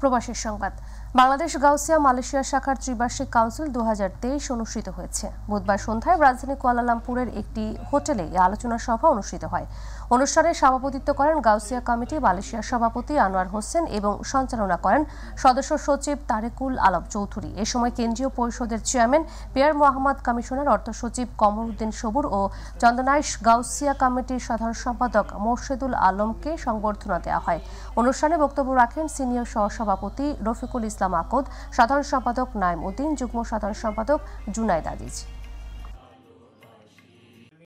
প্রবাসের সংবাদ। বাংলাদেশ গাউসিয়া মালয়েশিয়া শাখার ত্রিবার্ষিক কাউন্সিল দু হাজার তেইশ অনুষ্ঠিত হয়েছে। বুধবার সন্ধ্যায় রাজধানী কুয়ালালামপুরের একটি হোটেলে এই আলোচনা সভা অনুষ্ঠিত হয়। অনুষ্ঠানে সভাপতিত্ব করেন গাউসিয়া কমিটি মালয়েশিয়ার সভাপতি আনোয়ার হোসেন এবং সঞ্চালনা করেন সদস্য সচিব তারেকুল আলম চৌধুরী। এ সময় কেন্দ্রীয় পরিষদের চেয়ারম্যান পিয়ার মোহাম্মদ কমিশনার অর্থ সচিব কমরুদ্দিন সবুর ও চন্দনাইশ গাউসিয়া কমিটির সাধারণ সম্পাদক মোর্শেদুল আলমকে সংবর্ধনা দেওয়া হয়। অনুষ্ঠানে বক্তব্য রাখেন সিনিয়র সহসভাপতি রফিকুল ইসলাম আকদ সাধারণ সম্পাদক নাইম উদ্দিন যুগ্ম সাধারণ সম্পাদক জুনাইদ আজিজ।